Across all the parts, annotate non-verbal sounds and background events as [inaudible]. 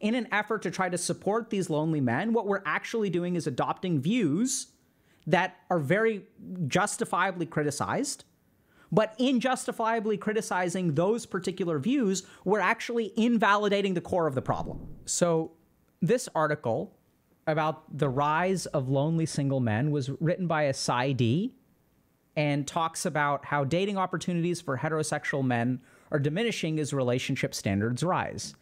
in an effort to try to support these lonely men, what we're actually doing is adopting views that are very justifiably criticized. But in justifiably criticizing those particular views, we're actually invalidating the core of the problem. So, this article about the rise of lonely single men was written by a PsyD and talks about how dating opportunities for heterosexual men are diminishing as relationship standards rise.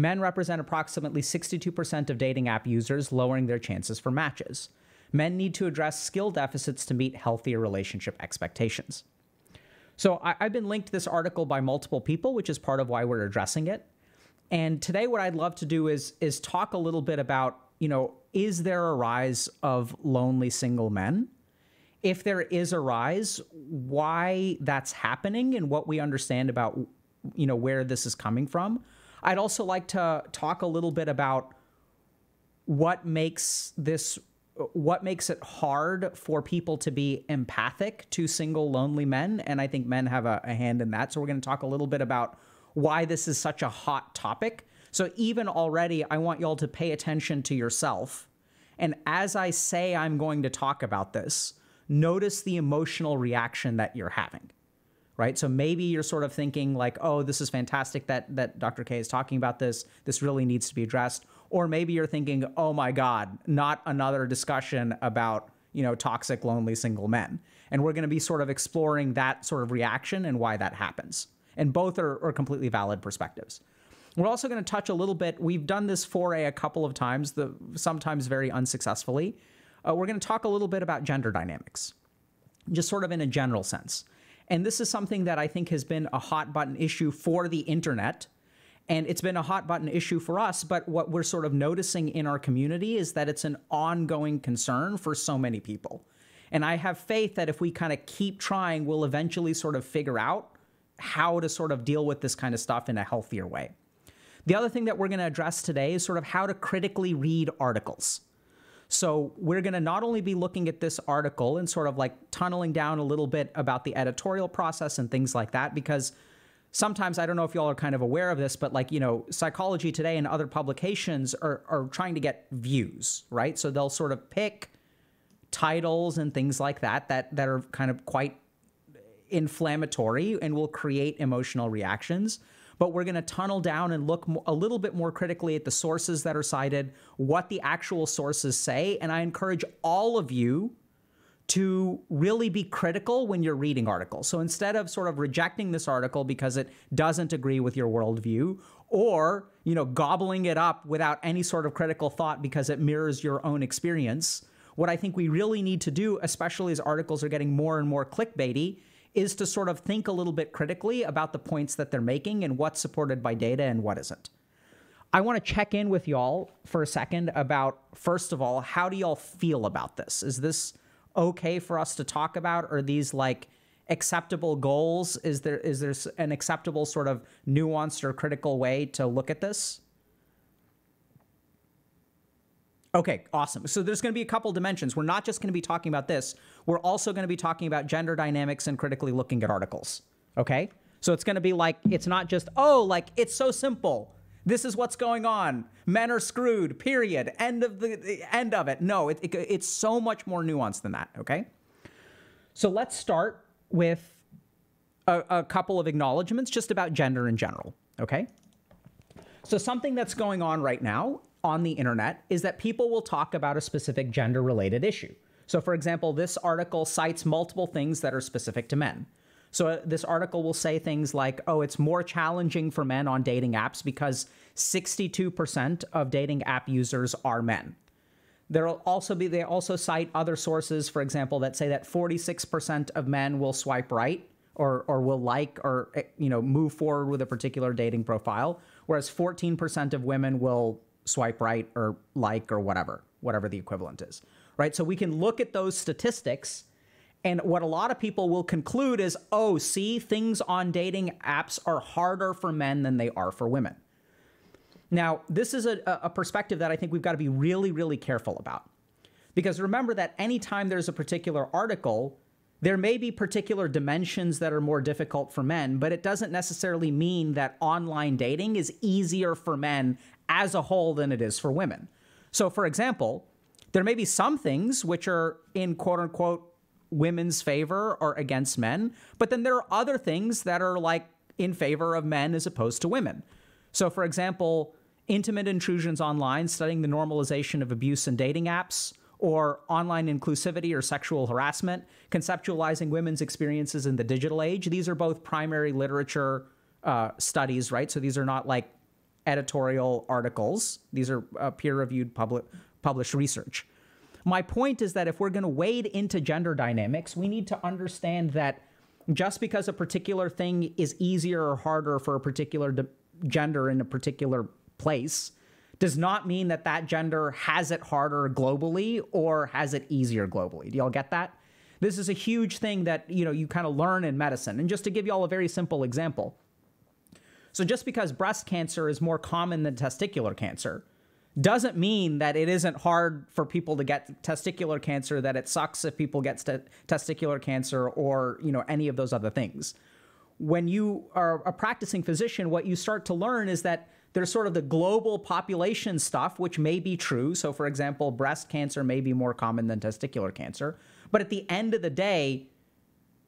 Men represent approximately 62% of dating app users, lowering their chances for matches. Men need to address skill deficits to meet healthier relationship expectations. So I, have been linked to this article by multiple people, which is part of why we're addressing it. And today, what I'd love to do is is talk a little bit about, you know, is there a rise of lonely single men? If there is a rise, why that's happening and what we understand about, you know, where this is coming from I'd also like to talk a little bit about what makes this what makes it hard for people to be empathic to single lonely men and i think men have a, a hand in that. So we're going to talk a little bit about why this is such a hot topic. So even already i want y'all to pay attention to yourself. And as i say i'm going to talk about this notice the emotional reaction that you're having right? So maybe you're sort of thinking like, oh, this is fantastic that that Dr. K is talking about this. This really needs to be addressed. Or maybe you're thinking, oh my God, not another discussion about you know toxic, lonely single men. And we're going to be sort of exploring that sort of reaction and why that happens. And both are, are completely valid perspectives. We're also going to touch a little bit. We've done this foray a couple of times, the sometimes very unsuccessfully. Uh, we're going to talk a little bit about gender dynamics, just sort of in a general sense. And this is something that I think has been a hot button issue for the internet. And it's been a hot button issue for us. But what we're sort of noticing in our community is that it's an ongoing concern for so many people. And I have faith that if we kind of keep trying, we'll eventually sort of figure out how to sort of deal with this kind of stuff in a healthier way. The other thing that we're going to address today is sort of how to critically read articles. So we're going to not only be looking at this article and sort of like tunneling down a little bit about the editorial process and things like that, because sometimes I don't know if y'all are kind of aware of this, but like, you know, Psychology Today and other publications are, are trying to get views, right? So they'll sort of pick titles and things like that that that are kind of quite inflammatory and will create emotional reactions but we're going to tunnel down and look a little bit more critically at the sources that are cited, what the actual sources say. And I encourage all of you to really be critical when you're reading articles. So instead of sort of rejecting this article because it doesn't agree with your worldview, or you know gobbling it up without any sort of critical thought because it mirrors your own experience, what I think we really need to do, especially as articles are getting more and more clickbaity, is to sort of think a little bit critically about the points that they're making and what's supported by data and what isn't. I want to check in with y'all for a second about, first of all, how do y'all feel about this? Is this okay for us to talk about? Are these like acceptable goals? Is there is there an acceptable sort of nuanced or critical way to look at this? Okay, awesome. So there's going to be a couple dimensions. We're not just going to be talking about this. We're also going to be talking about gender dynamics and critically looking at articles. Okay? So it's going to be like it's not just oh, like it's so simple. This is what's going on. Men are screwed. Period. End of the, end of it. No, it, it, it's so much more nuanced than that. Okay? So let's start with a, a couple of acknowledgments just about gender in general. Okay? So something that's going on right now on the internet is that people will talk about a specific gender related issue. So, for example, this article cites multiple things that are specific to men. So, uh, this article will say things like, oh, it's more challenging for men on dating apps because 62% of dating app users are men. There'll also be, they also cite other sources, for example, that say that 46% of men will swipe right or, or will like or, eh, you know, move forward with a particular dating profile, whereas 14% of women will swipe right or like or whatever, whatever the equivalent is, right? So we can look at those statistics. And what a lot of people will conclude is, oh, see, things on dating apps are harder for men than they are for women. Now, this is a, a perspective that I think we've got to be really, really careful about. Because remember that anytime there's a particular article, there may be particular dimensions that are more difficult for men, but it doesn't necessarily mean that online dating is easier for men as a whole than it is for women. So, for example, there may be some things which are in quote unquote women's favor or against men, but then there are other things that are like in favor of men as opposed to women. So, for example, intimate intrusions online, studying the normalization of abuse in dating apps, or online inclusivity or sexual harassment, conceptualizing women's experiences in the digital age. These are both primary literature uh, studies, right? So these are not like editorial articles. These are uh, peer-reviewed public published research. My point is that if we're going to wade into gender dynamics, we need to understand that just because a particular thing is easier or harder for a particular de- gender in a particular place does not mean that that gender has it harder globally or has it easier globally. Do y'all get that? This is a huge thing that, you know, you kind of learn in medicine. And just to give y'all a very simple example. So just because breast cancer is more common than testicular cancer doesn't mean that it isn't hard for people to get testicular cancer, that it sucks if people get st- testicular cancer or, you know, any of those other things. When you are a practicing physician, what you start to learn is that there's sort of the global population stuff, which may be true. So, for example, breast cancer may be more common than testicular cancer. But at the end of the day,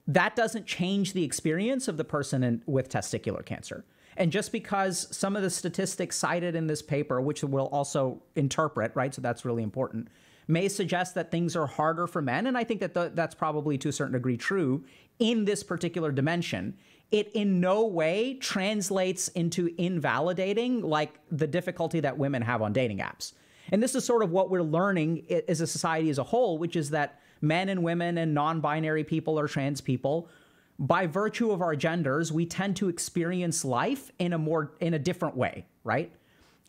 that doesn't change the experience of the person in, with testicular cancer. And just because some of the statistics cited in this paper, which we'll also interpret, right? So that's really important, may suggest that things are harder for men. And I think that that's probably to a certain degree true in this particular dimension it in no way translates into invalidating like the difficulty that women have on dating apps. And this is sort of what we're learning as a society as a whole, which is that men and women and non-binary people or trans people by virtue of our genders, we tend to experience life in a more in a different way, right?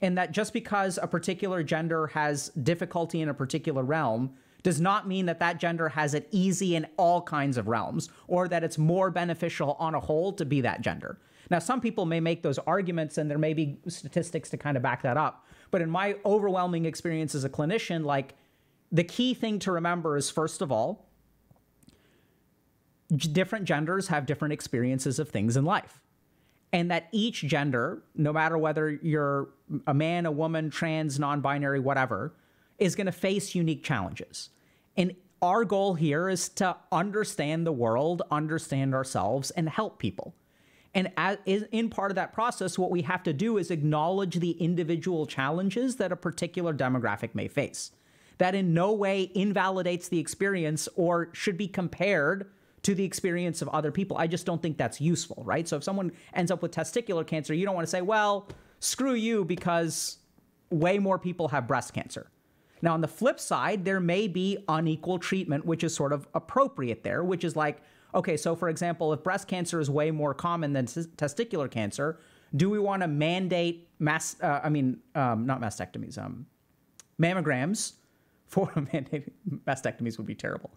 And that just because a particular gender has difficulty in a particular realm does not mean that that gender has it easy in all kinds of realms or that it's more beneficial on a whole to be that gender. Now, some people may make those arguments and there may be statistics to kind of back that up. But in my overwhelming experience as a clinician, like the key thing to remember is first of all, different genders have different experiences of things in life. And that each gender, no matter whether you're a man, a woman, trans, non binary, whatever, is going to face unique challenges. And our goal here is to understand the world, understand ourselves, and help people. And as, in part of that process, what we have to do is acknowledge the individual challenges that a particular demographic may face. That in no way invalidates the experience or should be compared to the experience of other people. I just don't think that's useful, right? So if someone ends up with testicular cancer, you don't want to say, well, screw you because way more people have breast cancer. Now, on the flip side, there may be unequal treatment, which is sort of appropriate there, which is like, okay, so for example, if breast cancer is way more common than t- testicular cancer, do we want to mandate mass, uh, I mean, um, not mastectomies, um, mammograms for [laughs] mastectomies would be terrible.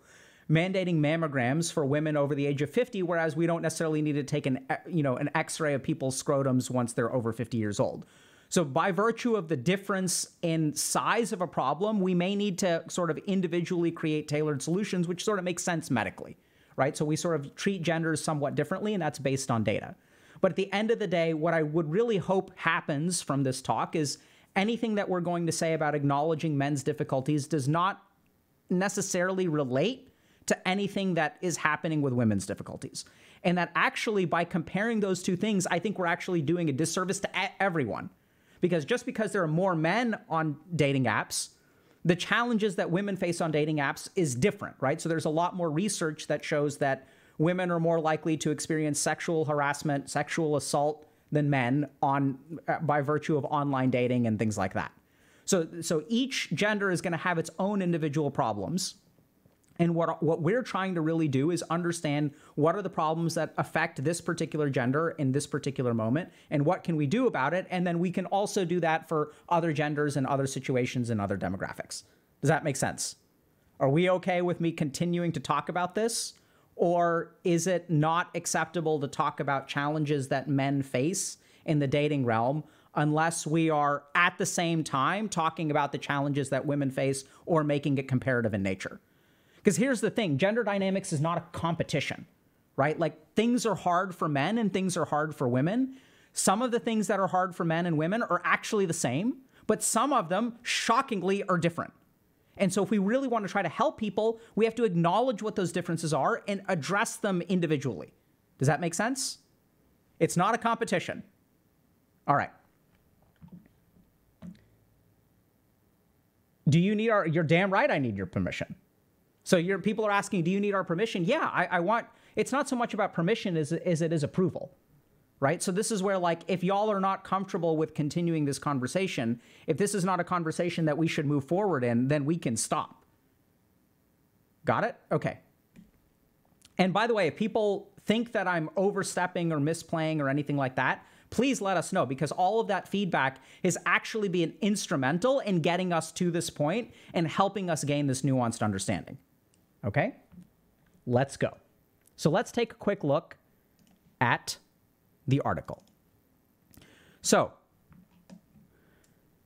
Mandating mammograms for women over the age of 50, whereas we don't necessarily need to take an, you know, an X-ray of people's scrotums once they're over 50 years old. So, by virtue of the difference in size of a problem, we may need to sort of individually create tailored solutions, which sort of makes sense medically, right? So, we sort of treat genders somewhat differently, and that's based on data. But at the end of the day, what I would really hope happens from this talk is anything that we're going to say about acknowledging men's difficulties does not necessarily relate to anything that is happening with women's difficulties. And that actually, by comparing those two things, I think we're actually doing a disservice to everyone because just because there are more men on dating apps, the challenges that women face on dating apps is different, right? So there's a lot more research that shows that women are more likely to experience sexual harassment, sexual assault than men on uh, by virtue of online dating and things like that. So so each gender is going to have its own individual problems and what, what we're trying to really do is understand what are the problems that affect this particular gender in this particular moment, and what can we do about it? And then we can also do that for other genders and other situations and other demographics. Does that make sense? Are we okay with me continuing to talk about this? Or is it not acceptable to talk about challenges that men face in the dating realm unless we are at the same time talking about the challenges that women face or making it comparative in nature? Because here's the thing gender dynamics is not a competition, right? Like things are hard for men and things are hard for women. Some of the things that are hard for men and women are actually the same, but some of them, shockingly, are different. And so, if we really want to try to help people, we have to acknowledge what those differences are and address them individually. Does that make sense? It's not a competition. All right. Do you need our? You're damn right. I need your permission. So your people are asking, do you need our permission? Yeah, I, I want. It's not so much about permission as, as it is approval, right? So this is where like if y'all are not comfortable with continuing this conversation, if this is not a conversation that we should move forward in, then we can stop. Got it? Okay. And by the way, if people think that I'm overstepping or misplaying or anything like that, please let us know because all of that feedback is actually being instrumental in getting us to this point and helping us gain this nuanced understanding. Okay? Let's go. So let's take a quick look at the article. So,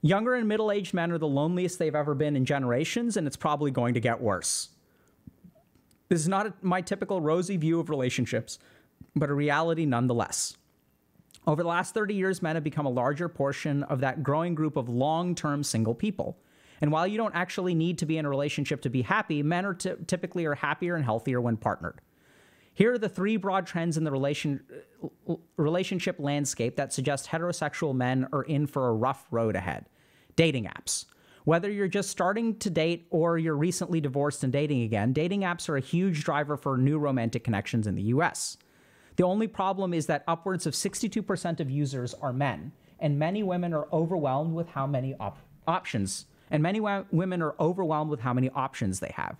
younger and middle aged men are the loneliest they've ever been in generations, and it's probably going to get worse. This is not my typical rosy view of relationships, but a reality nonetheless. Over the last 30 years, men have become a larger portion of that growing group of long term single people. And while you don't actually need to be in a relationship to be happy, men are t- typically are happier and healthier when partnered. Here are the three broad trends in the relation, relationship landscape that suggest heterosexual men are in for a rough road ahead. Dating apps. Whether you're just starting to date or you're recently divorced and dating again, dating apps are a huge driver for new romantic connections in the US. The only problem is that upwards of 62% of users are men, and many women are overwhelmed with how many op- options and many women are overwhelmed with how many options they have.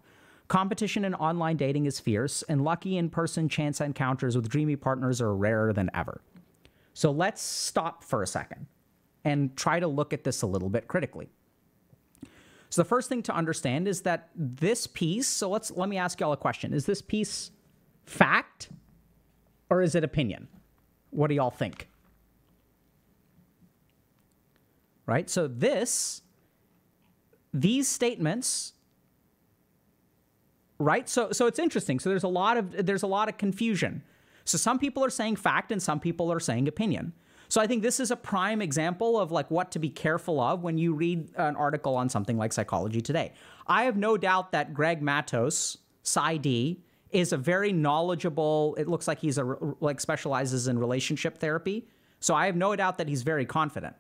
Competition in online dating is fierce, and lucky in person chance encounters with dreamy partners are rarer than ever. So let's stop for a second and try to look at this a little bit critically. So the first thing to understand is that this piece, so let's let me ask y'all a question. Is this piece fact or is it opinion? What do y'all think? Right? So this these statements right? So so it's interesting. So there's a lot of there's a lot of confusion. So some people are saying fact and some people are saying opinion. So i think this is a prime example of like what to be careful of when you read an article on something like psychology today. I have no doubt that greg matos PsyD, is a very knowledgeable it looks like he's a like specializes in relationship therapy. So i have no doubt that he's very confident.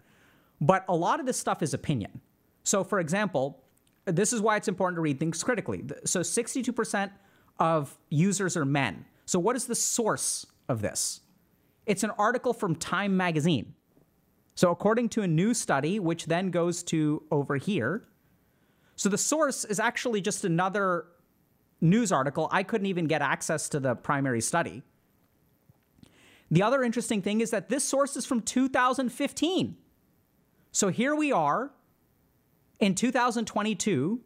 But a lot of this stuff is opinion so, for example, this is why it's important to read things critically. So, 62% of users are men. So, what is the source of this? It's an article from Time magazine. So, according to a new study, which then goes to over here, so the source is actually just another news article. I couldn't even get access to the primary study. The other interesting thing is that this source is from 2015. So here we are in 2022,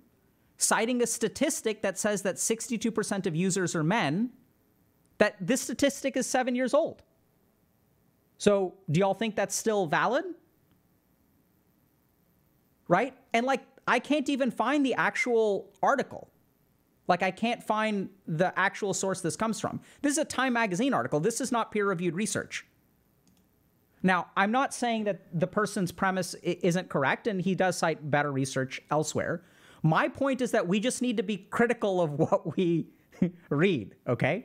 citing a statistic that says that 62% of users are men, that this statistic is seven years old. So, do y'all think that's still valid? Right? And like, I can't even find the actual article. Like, I can't find the actual source this comes from. This is a Time Magazine article. This is not peer reviewed research. Now, I'm not saying that the person's premise isn't correct, and he does cite better research elsewhere. My point is that we just need to be critical of [laughs] what we read, okay?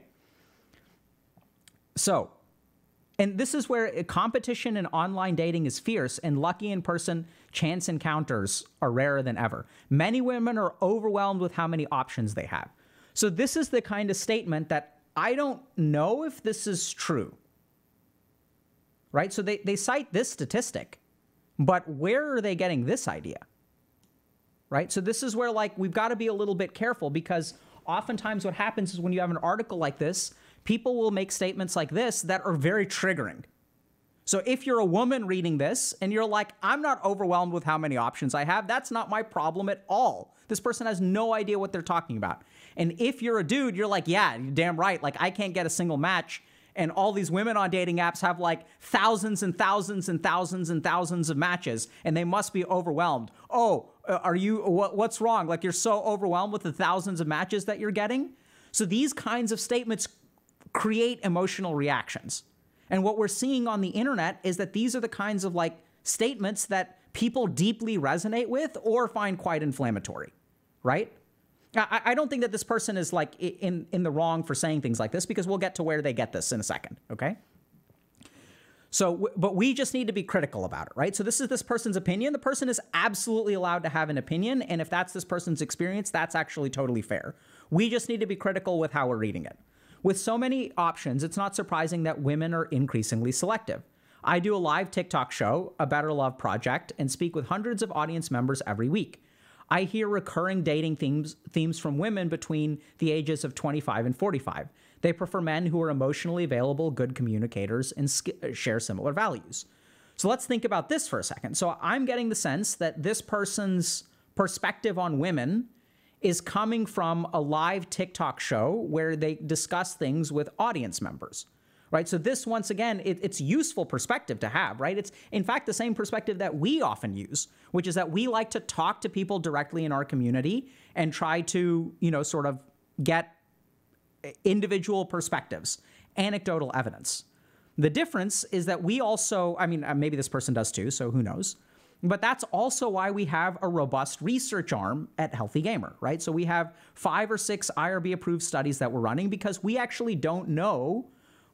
So, and this is where uh, competition in online dating is fierce, and lucky in person chance encounters are rarer than ever. Many women are overwhelmed with how many options they have. So, this is the kind of statement that I don't know if this is true right? So they, they cite this statistic, but where are they getting this idea? Right? So this is where like we've got to be a little bit careful because oftentimes what happens is when you have an article like this, people will make statements like this that are very triggering. So if you're a woman reading this and you're like, I'm not overwhelmed with how many options I have, that's not my problem at all. This person has no idea what they're talking about. And if you're a dude, you're like, yeah, you're damn right. Like I can't get a single match and all these women on dating apps have like thousands and thousands and thousands and thousands of matches and they must be overwhelmed. Oh, uh, are you what, what's wrong? Like you're so overwhelmed with the thousands of matches that you're getting? So these kinds of statements create emotional reactions. And what we're seeing on the internet is that these are the kinds of like statements that people deeply resonate with or find quite inflammatory, right? I, I don't think that this person is like in in the wrong for saying things like this because we'll get to where they get this in a second, okay? So, but we just need to be critical about it, right? So, this is this person's opinion. The person is absolutely allowed to have an opinion. And if that's this person's experience, that's actually totally fair. We just need to be critical with how we're reading it. With so many options, it's not surprising that women are increasingly selective. I do a live TikTok show, A Better Love Project, and speak with hundreds of audience members every week. I hear recurring dating themes, themes from women between the ages of 25 and 45. They prefer men who are emotionally available, good communicators, and uh, share similar values. So let's think about this for a second. So I'm getting the sense that this person's perspective on women is coming from a live TikTok show where they discuss things with audience members right? So this, once again, it, it's useful perspective to have, right? It's in fact the same perspective that we often use, which is that we like to talk to people directly in our community and try to, you know, sort of get individual perspectives, anecdotal evidence. The difference is that we also, I mean, uh, maybe this person does too, so who knows? But that's also why we have a robust research arm at Healthy Gamer, right? So we have five or six IRB approved studies that we're running because we actually don't know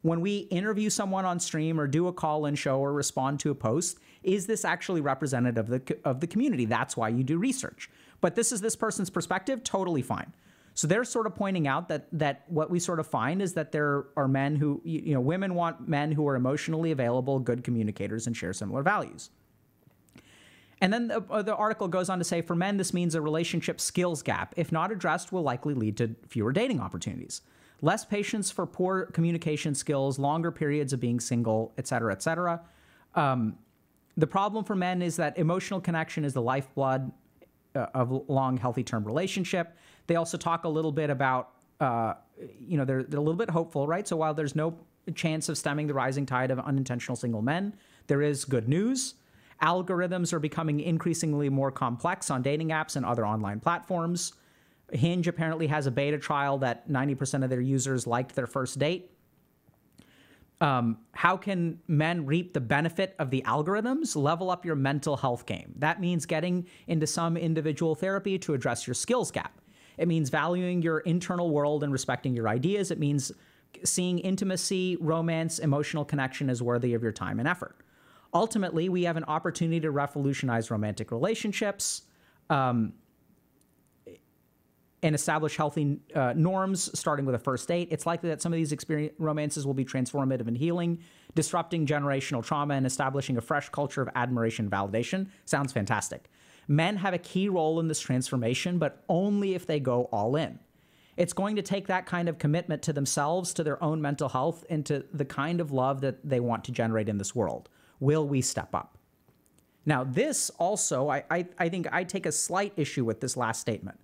when we interview someone on stream or do a call in show or respond to a post, is this actually representative of the, of the community? That's why you do research. But this is this person's perspective, totally fine. So they're sort of pointing out that that what we sort of find is that there are men who you know women want men who are emotionally available, good communicators, and share similar values. And then the, uh, the, article goes on to say for men, this means a relationship skills gap, if not addressed, will likely lead to fewer dating opportunities less patience for poor communication skills, longer periods of being single, et cetera, et cetera. Um, the problem for men is that emotional connection is the lifeblood uh, of long, healthy term relationship. They also talk a little bit about, uh, you know, they're, they're a little bit hopeful, right? So while there's no chance of stemming the rising tide of unintentional single men, there is good news. Algorithms are becoming increasingly more complex on dating apps and other online platforms. Hinge apparently has a beta trial that 90% of their users liked their first date. Um, how can men reap the benefit of the algorithms? Level up your mental health game. That means getting into some individual therapy to address your skills gap. It means valuing your internal world and respecting your ideas. It means seeing intimacy, romance, emotional connection as worthy of your time and effort. Ultimately, we have an opportunity to revolutionize romantic relationships. Um, and establish healthy uh, norms, starting with a first date. It's likely that some of these romances will be transformative and healing, disrupting generational trauma and establishing a fresh culture of admiration and validation. Sounds fantastic. Men have a key role in this transformation, but only if they go all in. It's going to take that kind of commitment to themselves, to their own mental health, and to the kind of love that they want to generate in this world. Will we step up? Now, this also, I, I, I think I take a slight issue with this last statement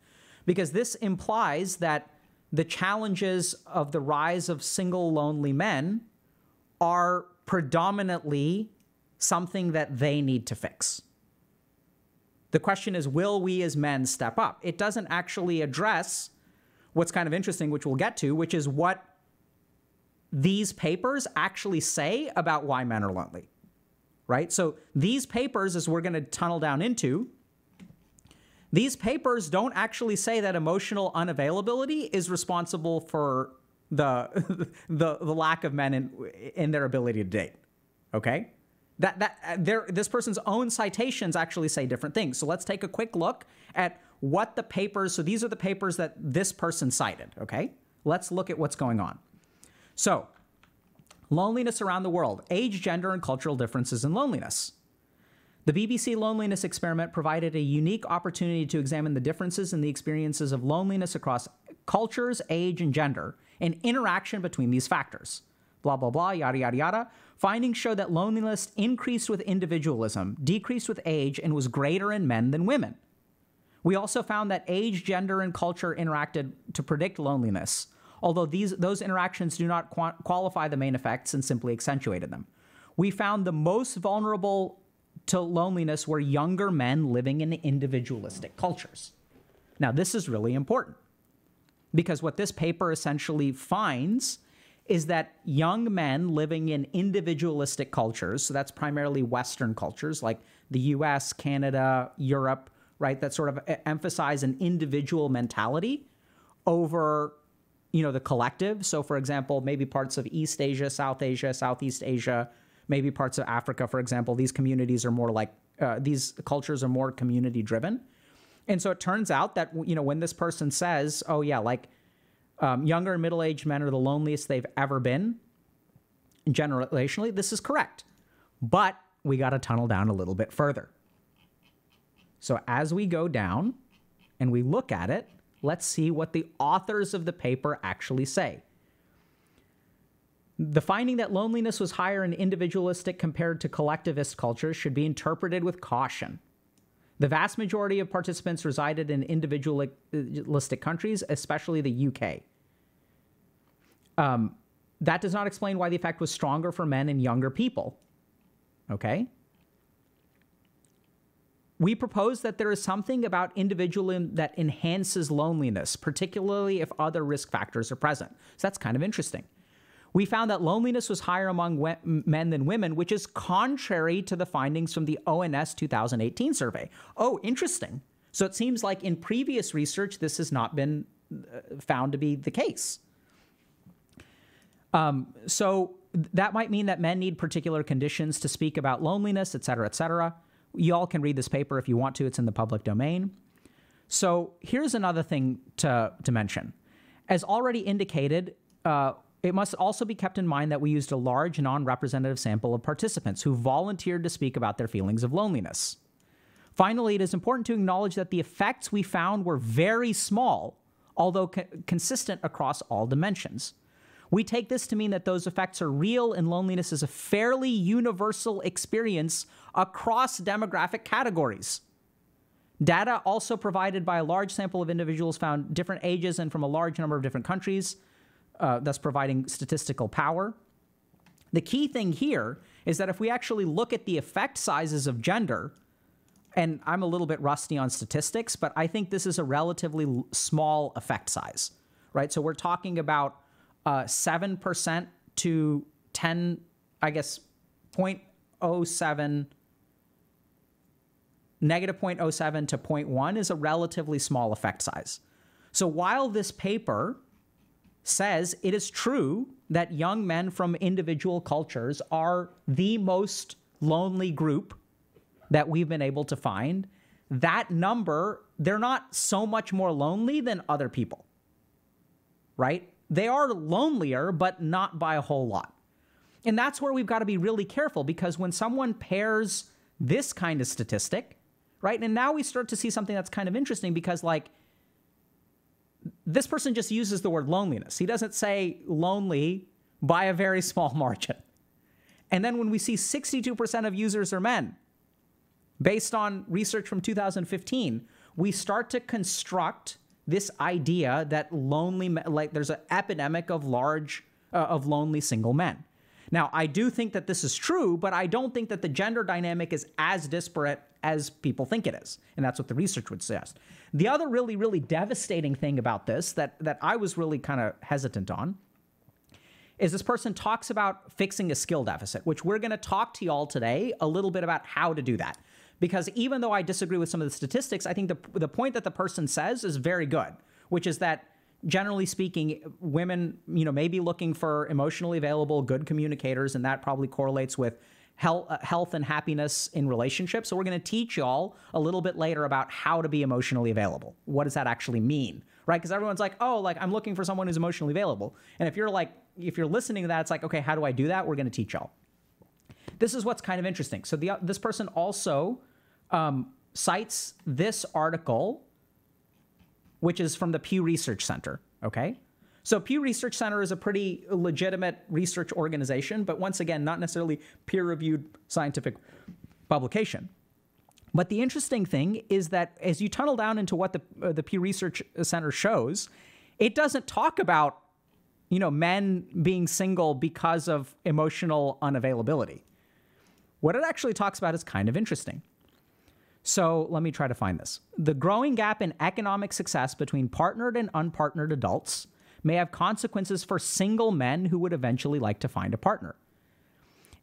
because this implies that the challenges of the rise of single lonely men are predominantly something that they need to fix. The question is will we as men step up? It doesn't actually address what's kind of interesting, which we'll get to, which is what these papers actually say about why men are lonely. Right? So these papers, as we're going to tunnel down into, these papers don't actually say that emotional unavailability is responsible for the [laughs] the, the lack of men in, in their ability to date. Okay? That that this person's own citations actually say different things. So let's take a quick look at what the papers so these are the papers that this person cited, okay? Let's look at what's going on. So, loneliness around the world, age, gender and cultural differences in loneliness. The BBC Loneliness Experiment provided a unique opportunity to examine the differences in the experiences of loneliness across cultures, age, and gender, and interaction between these factors. Blah, blah, blah, yada, yada, yada. Findings show that loneliness increased with individualism, decreased with age, and was greater in men than women. We also found that age, gender, and culture interacted to predict loneliness, although these, those interactions do not qualify the main effects and simply accentuated them. We found the most vulnerable to loneliness were younger men living in individualistic cultures. Now, this is really important because what this paper essentially finds is that young men living in individualistic cultures, so that's primarily Western cultures like the US, Canada, Europe, right, that sort of emphasize an individual mentality over you know the collective so for example maybe parts of east asia south asia southeast asia maybe parts of africa for example these communities are more like uh, these cultures are more community driven and so it turns out that you know when this person says oh yeah like um, younger and middle-aged men are the loneliest they've ever been generationally this is correct. But we got to tunnel down a little bit further. So as we go down and we look at it let's see what the authors of the paper actually say. The finding that loneliness was higher in individualistic compared to collectivist cultures should be interpreted with caution. The vast majority of participants resided in individualistic countries, especially the UK. Um, that does not explain why the effect was stronger for men and younger people. Okay? We propose that there is something about individualism that enhances loneliness, particularly if other risk factors are present. So that's kind of interesting. We found that loneliness was higher among men than women, which is contrary to the findings from the ONS 2018 survey. Oh, interesting. So it seems like in previous research, this has not been uh, found to be the case. Um, so that might mean that men need particular conditions to speak about loneliness, et cetera, et cetera. You all can read this paper if you want to, it's in the public domain. So here's another thing to, to mention. As already indicated, uh, it must also be kept in mind that we used a large non representative sample of participants who volunteered to speak about their feelings of loneliness. Finally, it is important to acknowledge that the effects we found were very small, although co- consistent across all dimensions. We take this to mean that those effects are real and loneliness is a fairly universal experience across demographic categories. Data also provided by a large sample of individuals found different ages and from a large number of different countries, uh, thus providing statistical power. The key thing here is that if we actually look at the effect sizes of gender, and I'm a little bit rusty on statistics, but I think this is a relatively small effect size, right? So we're talking about uh, 7% to 10, I guess, 0.07, negative 0.07 to 0.1 is a relatively small effect size. So while this paper says it is true that young men from individual cultures are the most lonely group that we've been able to find, that number, they're not so much more lonely than other people, right? They are lonelier, but not by a whole lot. And that's where we've got to be really careful because when someone pairs this kind of statistic, right? And now we start to see something that's kind of interesting because, like, this person just uses the word loneliness. He doesn't say lonely by a very [laughs] small margin. And then when we see 62% of users are men, based on research from 2015, we start to construct this idea that lonely like there's an epidemic of large uh, of lonely single men. Now, I do think that this is true, but I don't think that the gender dynamic is as disparate as people think it is. And that's what the research would suggest. The other really, really devastating thing about this that, that I was really kind of hesitant on is this person talks about fixing a skill deficit, which we're going to talk to y'all today a little bit about how to do that because even though I disagree with some of the statistics, I think the the point that the person says is very good, which is that generally speaking, women, you know, may be looking for emotionally available, good communicators, and that probably correlates with health, uh, health and happiness in relationships. So we're going to teach y'all a little bit later about how to be emotionally available. What does that actually mean? Right? Because everyone's like, oh, like I'm looking for someone who's emotionally available. And if you're like, if you're listening to that, it's like, okay, how do I do that? We're going to teach y'all. This is what's kind of interesting. So the, this person also um, cites this article, which is from the Pew Research Center. Okay. So Pew Research Center is a pretty legitimate research organization, but once again, not necessarily peer reviewed scientific publication. But the interesting thing is that as you tunnel down into what the, uh, the Pew Research Center shows, it doesn't talk about you know men being single because of emotional unavailability. What it actually talks about is kind of interesting. So let me try to find this. The growing gap in economic success between partnered and unpartnered adults may have consequences for single men who would eventually like to find a partner.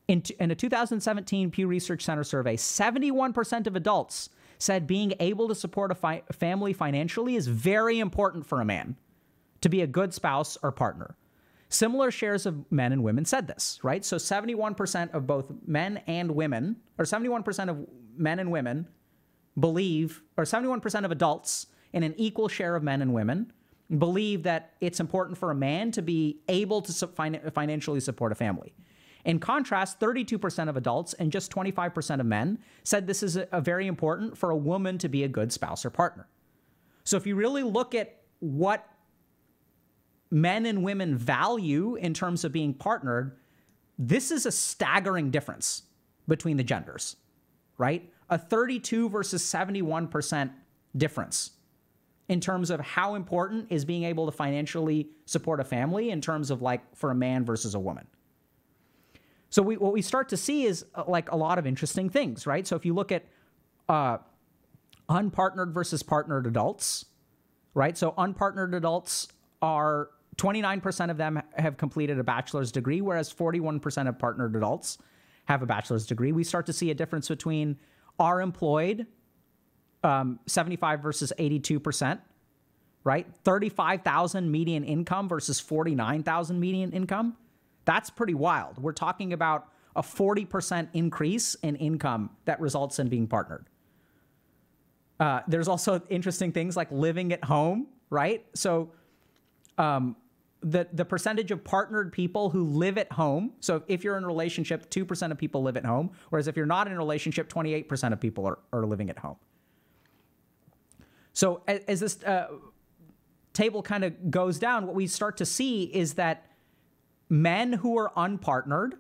In, in a 2017 Pew Research Center survey, 71% of adults said being able to support a fi- family financially is very important for a man to be a good spouse or partner. Similar shares of men and women said this, right? So 71% of both men and women, or 71% of men and women believe, or 71% of adults in an equal share of men and women believe that it's important for a man to be able to financially support a family. In contrast, 32% of adults and just 25% of men said this is a, a very important for a woman to be a good spouse or partner. So if you really look at what men and women value in terms of being partnered, this is a staggering difference between the genders, right? A 32 versus 71% difference in terms of how important is being able to financially support a family in terms of like for a man versus a woman. So we, what we start to see is uh, like a lot of interesting things, right? So if you look at uh, unpartnered versus partnered adults, right? So unpartnered adults are 29% of them have completed a bachelor's degree, whereas 41% of partnered adults have a bachelor's degree. We start to see a difference between are employed, um, 75 versus 82%, right? 35,000 median income versus 49,000 median income. That's pretty wild. We're talking about a 40% increase in income that results in being partnered. Uh, there's also interesting things like living at home, right? So, um, the the percentage of partnered people who live at home. So if you're in a relationship, two percent of people live at home, whereas if you're not in a relationship, 28 percent of people are, are living at home. So as, as this uh, table kind of goes down, what we start to see is that men who are unpartnered,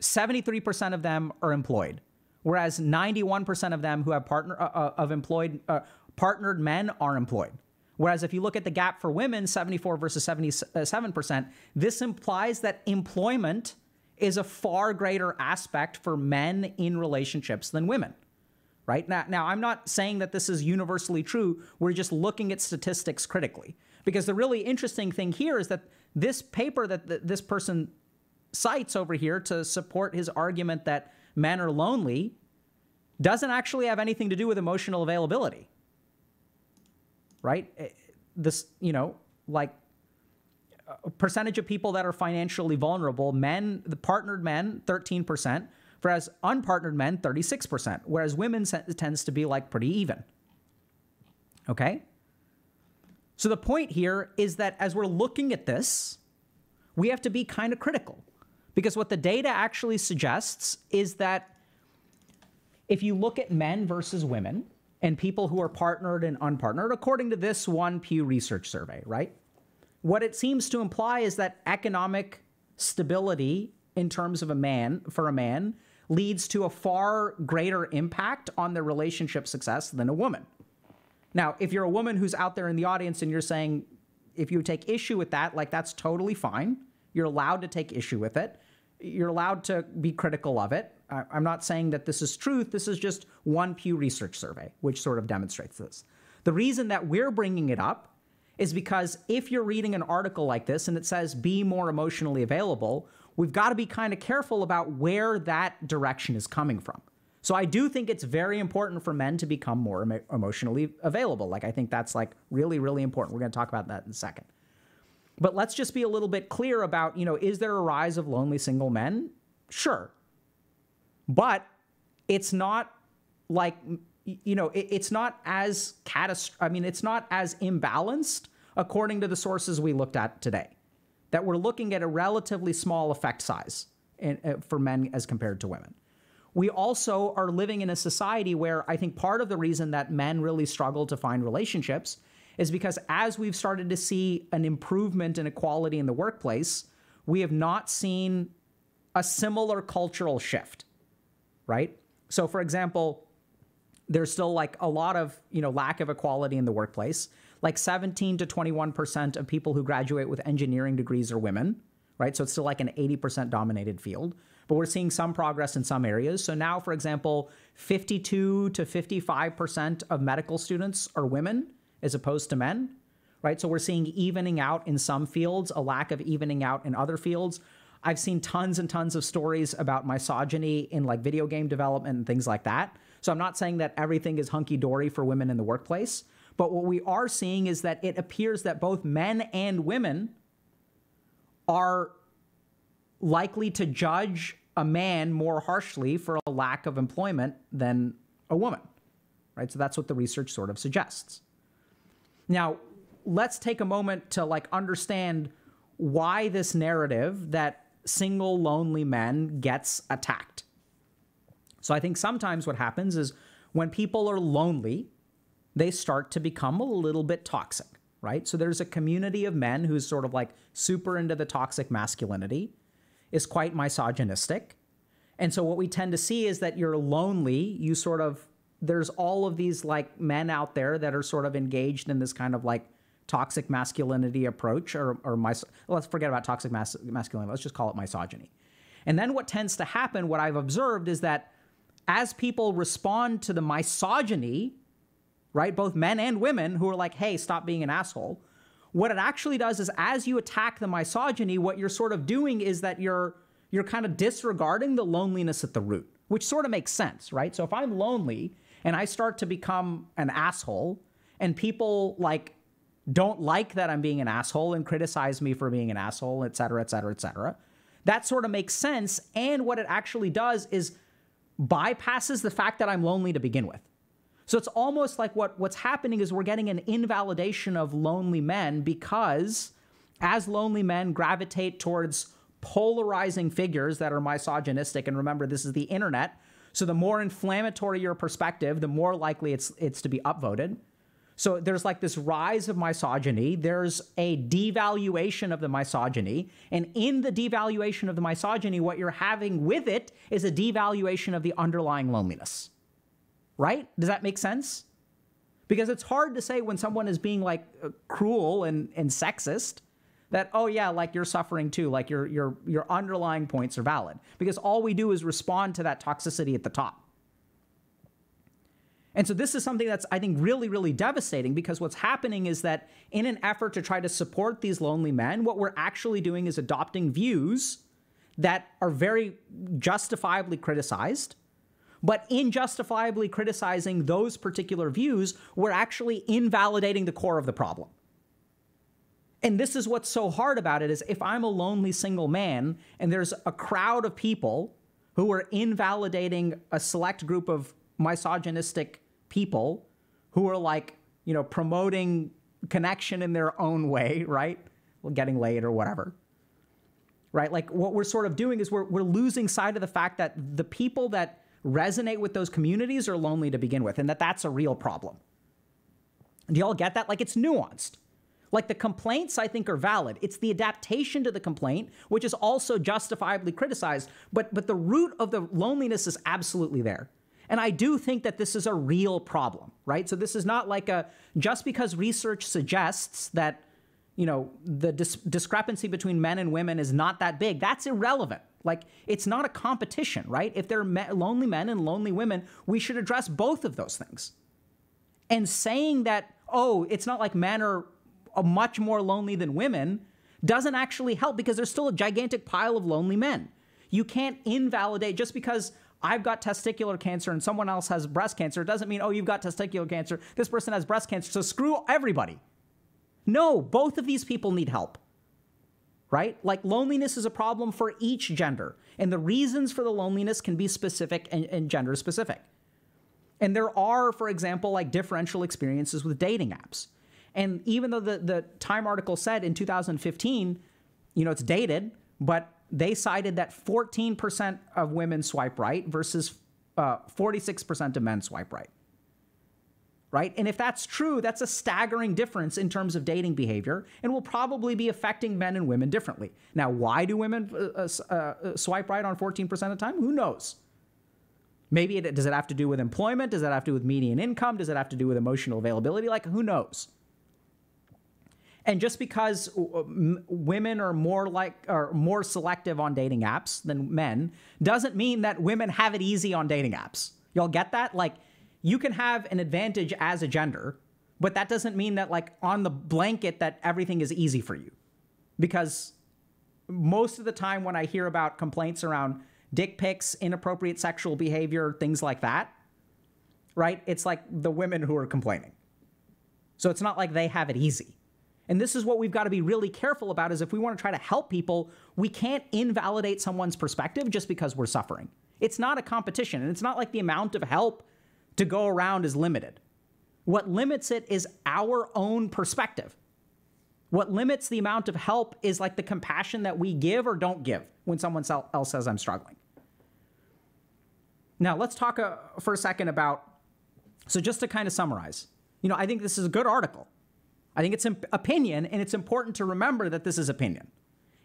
73% of them are employed, whereas 91% of them who have partner uh, uh of employed uh, partnered men are employed. Whereas if you look at the gap for women, 74 versus 77%, this implies that employment is a far greater aspect for men in relationships than women. Right? Now, now I'm not saying that this is universally true. We're just looking at statistics critically. Because the really interesting thing here is that this paper that th- this person cites over here to support his argument that men are lonely doesn't actually have anything to do with emotional availability right? Eh, this, you know, like a percentage of people that are financially vulnerable, men, the partnered men, 13%, whereas unpartnered men, 36%, whereas women tends to be like pretty even. Okay? So the point here is that as we're looking at this, we have to be kind of critical because what the data actually suggests is that if you look at men versus women, and people who are partnered and unpartnered, according to this one Pew Research survey, right? What it seems to imply is that economic stability in terms of a man, for a man, leads to a far greater impact on their relationship success than a woman. Now, if you're a woman who's out there in the audience and you're saying, if you take issue with that, like that's totally fine. You're allowed to take issue with it. You're allowed to be critical of it. I'm not saying that this is truth. This is just one Pew Research survey, which sort of demonstrates this. The reason that we're bringing it up is because if you're reading an article like this and it says be more emotionally available, we've got to be kind of careful about where that direction is coming from. So I do think it's very important for men to become more emo- emotionally available. Like I think that's like really really important. We're going to talk about that in a second. But let's just be a little bit clear about, you know, is there a rise of lonely single men? Sure. But it's not like you know it, it's not as catastrophic. I mean, it's not as imbalanced according to the sources we looked at today. That we're looking at a relatively small effect size in, uh, for men as compared to women. We also are living in a society where I think part of the reason that men really struggle to find relationships is because as we've started to see an improvement in equality in the workplace, we have not seen a similar cultural shift right? So, for example, there's still like a lot of you know lack of equality in the workplace. Like 17 to 21 percent of people who graduate with engineering degrees are women, right? So it's still like an 80 percent dominated field. But we're seeing some progress in some areas. So now, for example, 52 to 55 percent of medical students are women as opposed to men, right? So we're seeing evening out in some fields, a lack of evening out in other fields. I've seen tons and tons of stories about misogyny in like video game development and things like that. So I'm not saying that everything is hunky dory for women in the workplace, but what we are seeing is that it appears that both men and women are likely to judge a man more harshly for a lack of employment than a woman. Right? So that's what the research sort of suggests. Now, let's take a moment to like understand why this narrative that single lonely men gets attacked. So I think sometimes what happens is when people are lonely, they start to become a little bit toxic, right? So there's a community of men who's sort of like super into the toxic masculinity, is quite misogynistic. And so what we tend to see is that you're lonely, you sort of there's all of these like men out there that are sort of engaged in this kind of like toxic masculinity approach or, or my, let's forget about toxic mas- masculinity. Let's just call it misogyny. And then what tends to happen, what I've observed is that as people respond to the misogyny, right, both men and women who are like, hey, stop being an asshole, what it actually does is as you attack the misogyny, what you're sort of doing is that you're you're kind of disregarding the loneliness at the root, which sort of makes sense, right? So if I'm lonely and I start to become an asshole and people like don't like that I'm being an asshole and criticize me for being an asshole, et cetera, et cetera, et cetera. That sort of makes sense. And what it actually does is bypasses the fact that I'm lonely to begin with. So it's almost like what, what's happening is we're getting an invalidation of lonely men because as lonely men gravitate towards polarizing figures that are misogynistic, and remember, this is the internet. So the more inflammatory your perspective, the more likely it's it's to be upvoted. So there's like this rise of misogyny. There's a devaluation of the misogyny. And in the devaluation of the misogyny, what you're having with it is a devaluation of the underlying loneliness. Right? Does that make sense? Because it's hard to say when someone is being like uh, cruel and, and sexist that oh yeah like you're suffering too like your your your underlying points are valid because all we do is respond to that toxicity at the top and so this is something that's, I think, really, really devastating because what's happening is that in an effort to try to support these lonely men, what we're actually doing is adopting views that are very justifiably criticized. But in justifiably criticizing those particular views, we're actually invalidating the core of the problem. And this is what's so hard about it is if I'm a lonely single man and there's a crowd of people who are invalidating a select group of misogynistic people who are like, you know, promoting connection in their own way, right? Well, getting laid or whatever. Right? Like what we're sort of doing is we're, we're losing sight of the fact that the people that resonate with those communities are lonely to begin with, and that that's a real problem. Do y'all get that? Like it's nuanced. Like the complaints, I think, are valid. It's the adaptation to the complaint, which is also justifiably criticized. But but the root of the loneliness is absolutely there. And I do think that this is a real problem, right? So this is not like a just because research suggests that you know the dis- discrepancy between men and women is not that big. That's irrelevant. Like it's not a competition, right? If there are me- lonely men and lonely women, we should address both of those things. And saying that oh, it's not like men are uh, much more lonely than women doesn't actually help because there's still a gigantic pile of lonely men. You can't invalidate just because I've got testicular cancer and someone else has breast cancer, it doesn't mean, oh, you've got testicular cancer. This person has breast cancer. So screw everybody. No, both of these people need help. Right? Like loneliness is a problem for each gender. And the reasons for the loneliness can be specific and, and gender specific. And there are, for example, like differential experiences with dating apps. And even though the, the Time article said in 2015, you know, it's dated, but they cited that 14% of women swipe right versus uh, 46% of men swipe right. Right? And if that's true, that's a staggering difference in terms of dating behavior and will probably be affecting men and women differently. Now, why do women uh, uh, uh swipe right on 14% of the time? Who knows? Maybe it, does it have to do with employment? Does it have to do with median income? Does it have to do with emotional availability? Like, who knows? And just because uh, women are more like or more selective on dating apps than men doesn't mean that women have it easy on dating apps. Y'all get that? Like you can have an advantage as a gender, but that doesn't mean that like on the blanket that everything is easy for you. Because most of the time when I hear about complaints around dick pics, inappropriate sexual behavior, things like that, right? It's like the women who are complaining. So it's not like they have it easy. And this is what we've got to be really careful about is if we want to try to help people, we can't invalidate someone's perspective just because we're suffering. It's not a competition, and it's not like the amount of help to go around is limited. What limits it is our own perspective. What limits the amount of help is like the compassion that we give or don't give when someone else says I'm struggling. Now, let's talk uh, for a second about. So, just to kind of summarize, you know, I think this is a good article. I think it's an opinion, and it's important to remember that this is opinion.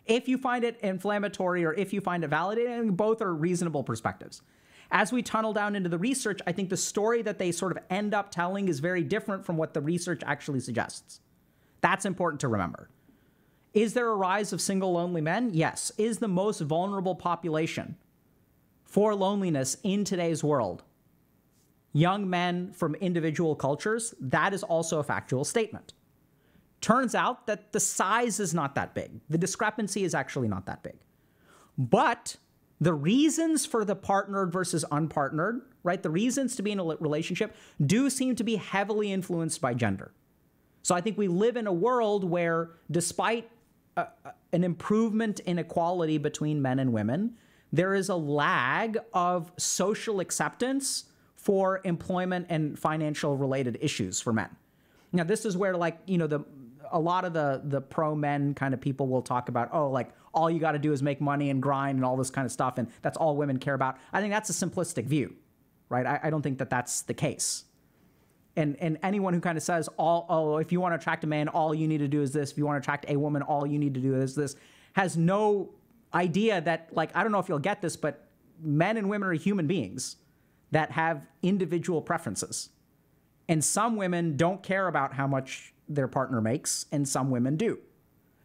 If you find it inflammatory or if you find it validating, both are reasonable perspectives. As we tunnel down into the research, I think the story that they sort of end up telling is very different from what the research actually suggests. That's important to remember. Is there a rise of single lonely men? Yes. Is the most vulnerable population for loneliness in today's world young men from individual cultures? That is also a factual statement. Turns out that the size is not that big. The discrepancy is actually not that big. But the reasons for the partnered versus unpartnered, right? The reasons to be in a relationship do seem to be heavily influenced by gender. So I think we live in a world where, despite a, an improvement in equality between men and women, there is a lag of social acceptance for employment and financial related issues for men. Now, this is where, like, you know, the a lot of the the pro men kind of people will talk about oh like all you got to do is make money and grind and all this kind of stuff and that's all women care about. I think that's a simplistic view right? I, I don't think that that's the case. And and anyone who kind of says all oh if you want to attract a man all you need to do is this. If you want to attract a woman all you need to do is this. Has no idea that like i don't know if you'll get this but men and women are human beings that have individual preferences. And some women don't care about how much their partner makes, and some women do.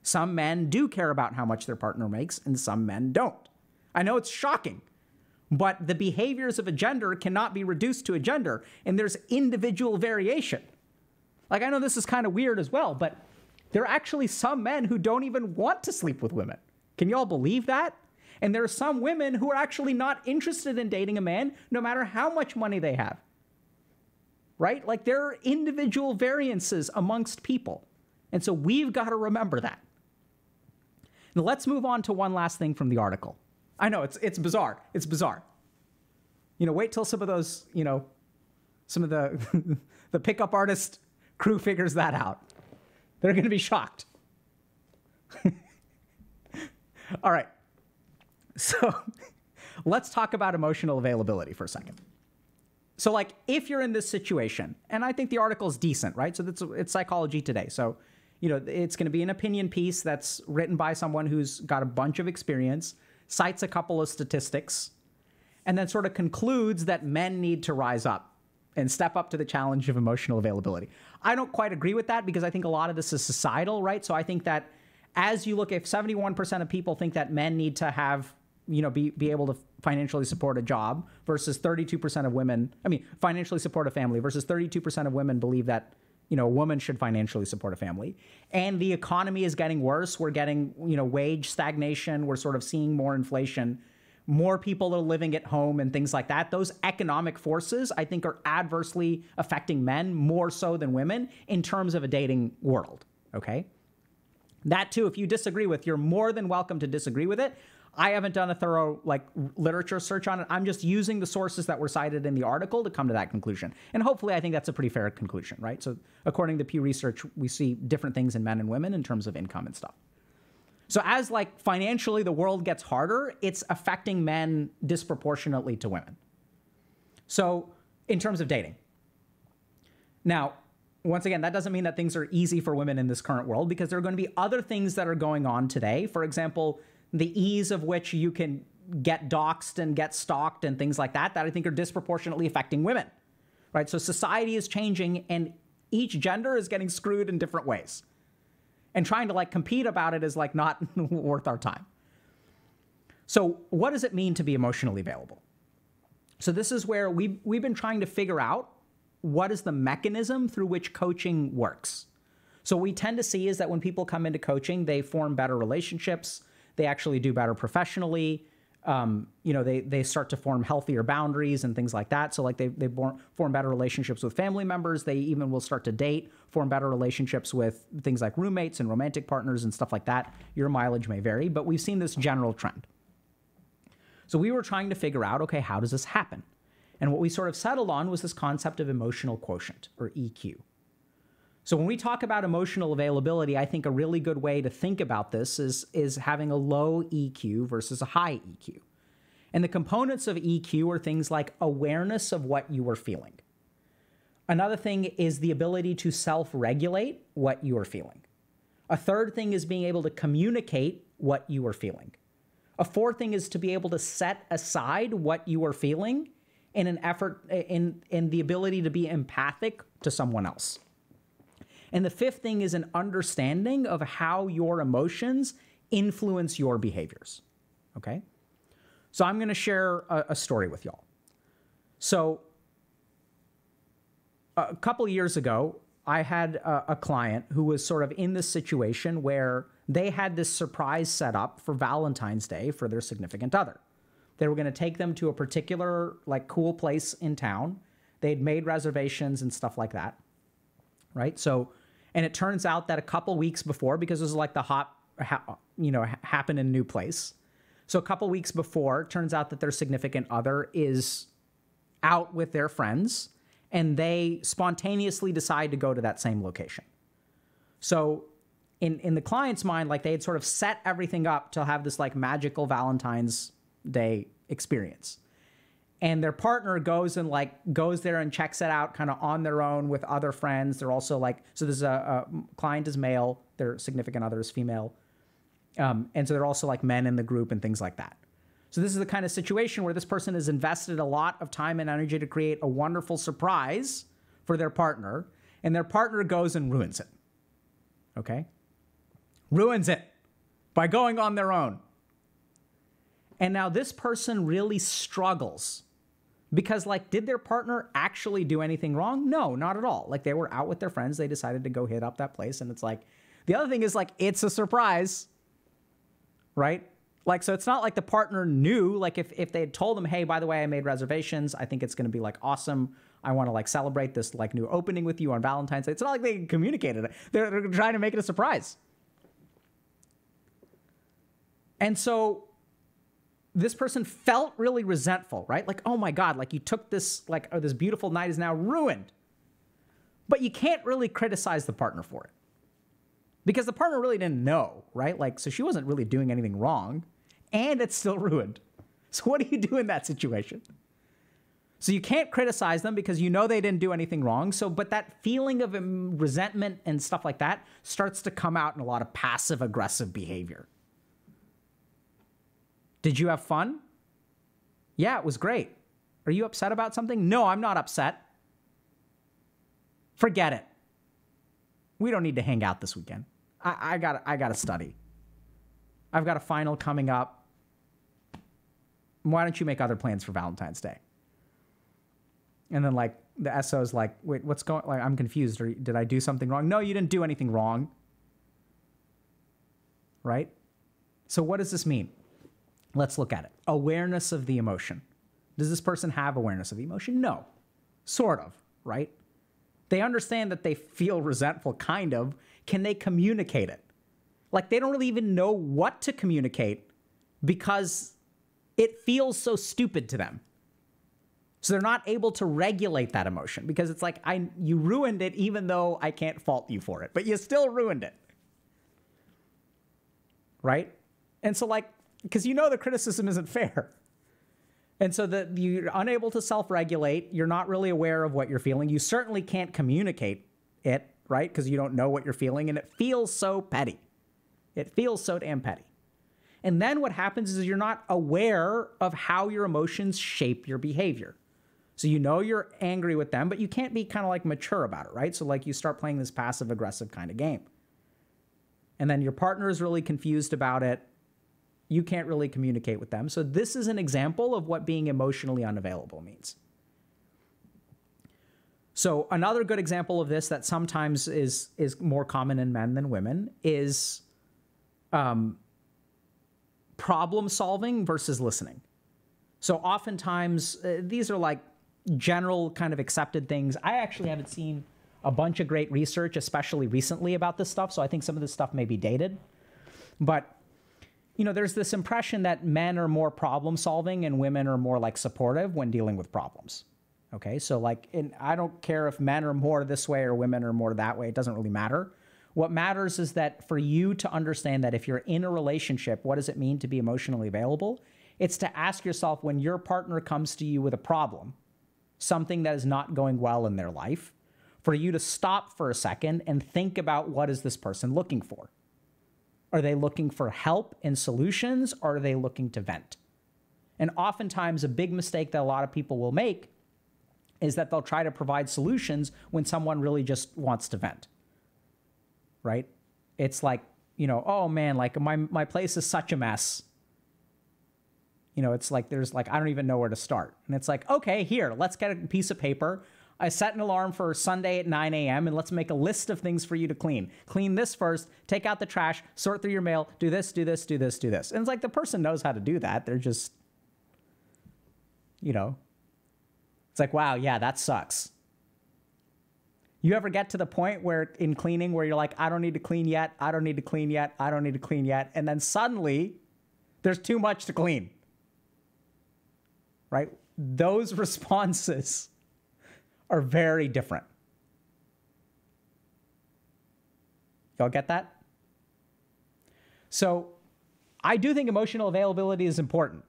Some men do care about how much their partner makes, and some men don't. I know it's shocking, but the behaviors of a gender cannot be reduced to a gender, and there's individual variation. Like, I know this is kind of weird as well, but there are actually some men who don't even want to sleep with women. Can y'all believe that? And there are some women who are actually not interested in dating a man, no matter how much money they have right? Like there are individual variances amongst people. And so we've got to remember that. Now let's move on to one last thing from the article. I know it's it's bizarre. It's bizarre. You know, wait till some of those, you know, some of the [laughs] the pickup artist crew figures that out. They're going to be shocked. [laughs] All right. So, [laughs] let's talk about emotional availability for a second. So like if you're in this situation, and I think the article is decent, right? So it's psychology today. So you know it's going to be an opinion piece that's written by someone who's got a bunch of experience, cites a couple of statistics, and then sort of concludes that men need to rise up and step up to the challenge of emotional availability. I don't quite agree with that because I think a lot of this is societal, right? So I think that as you look, if 71% of people think that men need to have you know be be able to financially support a job versus 32% of women i mean financially support a family versus 32% of women believe that you know a woman should financially support a family. And the economy is getting worse. We're getting you know wage stagnation. We're sort of seeing more inflation. More people are living at home and things like that. Those economic forces i think are adversely affecting men more so than women in terms of a dating world okay? That too if you disagree with you're more than welcome to disagree with it I haven't done a thorough like literature search on it. I'm just using the sources that were cited in the article to come to that conclusion. And hopefully I think that's a pretty fair conclusion, right? So according to Pew Research, we see different things in men and women in terms of income and stuff. So as like financially the world gets harder, it's affecting men disproportionately to women. So in terms of dating. Now, once again, that doesn't mean that things are easy for women in this current world because there are going to be other things that are going on today. For example, the ease of which you can get doxxed and get stalked and things like that, that I think are disproportionately affecting women, right? So society is changing and each gender is getting screwed in different ways. And trying to like compete about it is like not [laughs] worth our time. So, what does it mean to be emotionally available? So, this is where we've, we've been trying to figure out what is the mechanism through which coaching works. So, we tend to see is that when people come into coaching, they form better relationships, They actually do better professionally. Um, you know, they they start to form healthier boundaries and things like that. So like they they form better relationships with family members. They even will start to date, form better relationships with things like roommates and romantic partners and stuff like that. Your mileage may vary, but we've seen this general trend. So we were trying to figure out, okay, how does this happen? And what we sort of settled on was this concept of emotional quotient or EQ. So when we talk about emotional availability, I think a really good way to think about this is, is having a low EQ versus a high EQ. And the components of EQ are things like awareness of what you are feeling. Another thing is the ability to self regulate what you are feeling. A third thing is being able to communicate what you are feeling. A fourth thing is to be able to set aside what you are feeling in an effort in in the ability to be empathic to someone else. And the fifth thing is an understanding of how your emotions influence your behaviors. Okay? So I'm going to share a, a, story with y'all. So a couple years ago, I had a, a client who was sort of in this situation where they had this surprise set up for Valentine's Day for their significant other. They were going to take them to a particular like cool place in town. They'd made reservations and stuff like that. Right? So and it turns out that a couple weeks before because it was like the hot you know happen in a new place. So a couple weeks before, it turns out that their significant other is out with their friends and they spontaneously decide to go to that same location. So in in the client's mind like they had sort of set everything up to have this like magical Valentine's Day experience. And their partner goes and like goes there and checks it out kind of on their own with other friends. They're also like so there's a, a client is male, their significant other is female. Um, and so they're also like men in the group and things like that. So this is the kind of situation where this person has invested a lot of time and energy to create a wonderful surprise for their partner, and their partner goes and ruins it. Okay? Ruins it by going on their own. And now this person really struggles because, like, did their partner actually do anything wrong? No, not at all. Like, they were out with their friends. They decided to go hit up that place. And it's like, the other thing is, like, it's a surprise, right? Like, so it's not like the partner knew. Like, if, if they had told them, hey, by the way, I made reservations, I think it's going to be like awesome. I want to like celebrate this like new opening with you on Valentine's Day. It's not like they communicated it. They're, they're trying to make it a surprise. And so this person felt really resentful, right? Like, oh my God, like you took this, like, oh, this beautiful night is now ruined. But you can't really criticize the partner for it because the partner really didn't know, right? Like, so she wasn't really doing anything wrong and it's still [laughs] ruined. So, what do you do in that situation? So, you can't criticize them because you know they didn't do anything wrong. So, but that feeling of resentment and stuff like that starts to come out in a lot of passive aggressive behavior. Did you have fun? Yeah, it was great. Are you upset about something? No, I'm not upset. Forget it. We don't need to hang out this weekend. I, I got I got to study. I've got a final coming up. Why don't you make other plans for Valentine's Day? And then like the SO is like, wait, what's going? Like I'm confused. Or did I do something wrong? No, you didn't do anything wrong. Right. So what does this mean? Let's look at it. Awareness of the emotion. Does this person have awareness of the emotion? No. Sort of, right? They understand that they feel resentful, kind of. Can they communicate it? Like they don't really even know what to communicate because it feels so stupid to them. So they're not able to regulate that emotion because it's like I you ruined it even though I can't fault you for it, but you still ruined it. Right? And so like because you know the criticism isn't fair. And so that you're unable to self-regulate, you're not really aware of what you're feeling. You certainly can't communicate it, right? Because you don't know what you're feeling and it feels so petty. It feels so damn petty. And then what happens is you're not aware of how your emotions shape your behavior. So you know you're angry with them, but you can't be kind of like mature about it, right? So like you start playing this passive aggressive kind of game. And then your partner is really confused about it you can't really communicate with them. So this is an example of what being emotionally unavailable means. So another good example of this that sometimes is is more common in men than women is um, problem solving versus listening. So oftentimes, uh, these are like general kind of accepted things. I actually haven't seen a bunch of great research, especially recently, about this stuff. So I think some of this stuff may be dated. But you know, there's this impression that men are more problem solving and women are more like supportive when dealing with problems. Okay, so like, and I don't care if men are more this way or women are more that way. It doesn't really matter. What matters is that for you to understand that if you're in a relationship, what does it mean to be emotionally available? It's to ask yourself when your partner comes to you with a problem, something that is not going well in their life, for you to stop for a second and think about what is this person looking for? Are they looking for help and solutions or are they looking to vent? And oftentimes, a big mistake that a lot of people will make is that they'll try to provide solutions when someone really just wants to vent. Right? It's like, you know, oh man, like my, my place is such a mess. You know, it's like there's like, I don't even know where to start. And it's like, okay, here, let's get a piece of paper. I set an alarm for Sunday at 9 a.m. and let's make a list of things for you to clean. Clean this first, take out the trash, sort through your mail, do this, do this, do this, do this. And it's like the person knows how to do that. They're just, you know, it's like, wow, yeah, that sucks. You ever get to the point where in cleaning where you're like, I don't need to clean yet, I don't need to clean yet, I don't need to clean yet. And then suddenly there's too much to clean. Right? Those [laughs] responses are very different. Y'all get that? So I do think emotional availability is important.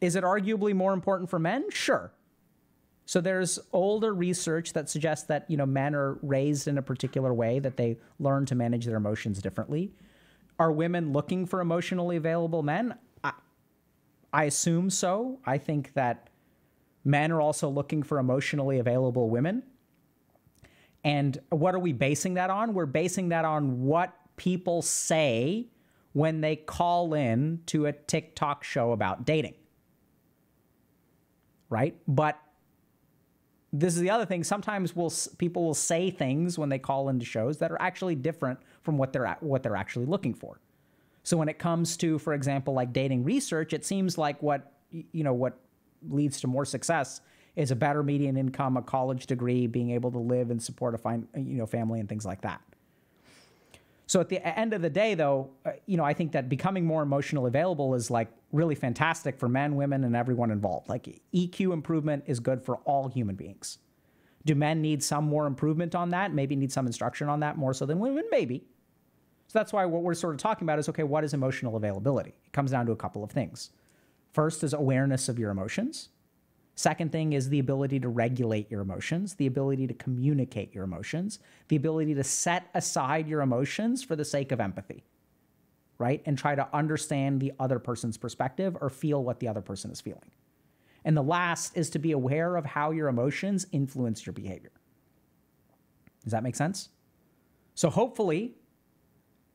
Is it arguably more important for men? Sure. So there's older research that suggests that, you know, men are raised in a particular way that they learn to manage their emotions differently. Are women looking for emotionally available men? I, I assume so. I think that Men are also looking for emotionally available women. And what are we basing that on? We're basing that on what people say when they call in to a TikTok show about dating. Right? But this is the other thing. Sometimes we'll, people will say things when they call into shows that are actually different from what they're what they're actually looking for. So when it comes to, for example, like dating research, it seems like what you know what leads to more success is a better median income, a college degree, being able to live and support a fine, you know, family and things like that. So at the end of the day, though, uh, you know, I think that becoming more emotional available is like really fantastic for men, women, and everyone involved. Like EQ improvement is good for all human beings. Do men need some more improvement on that? Maybe need some instruction on that more so than women? Maybe. So that's why what we're sort of talking about is okay, what is emotional availability? It comes down to a couple of things. First is awareness of your emotions. Second thing is the ability to regulate your emotions, the ability to communicate your emotions, the ability to set aside your emotions for the sake of empathy, right? And try to understand the other person's perspective or feel what the other person is feeling. And the last is to be aware of how your emotions influence your behavior. Does that make sense? So hopefully,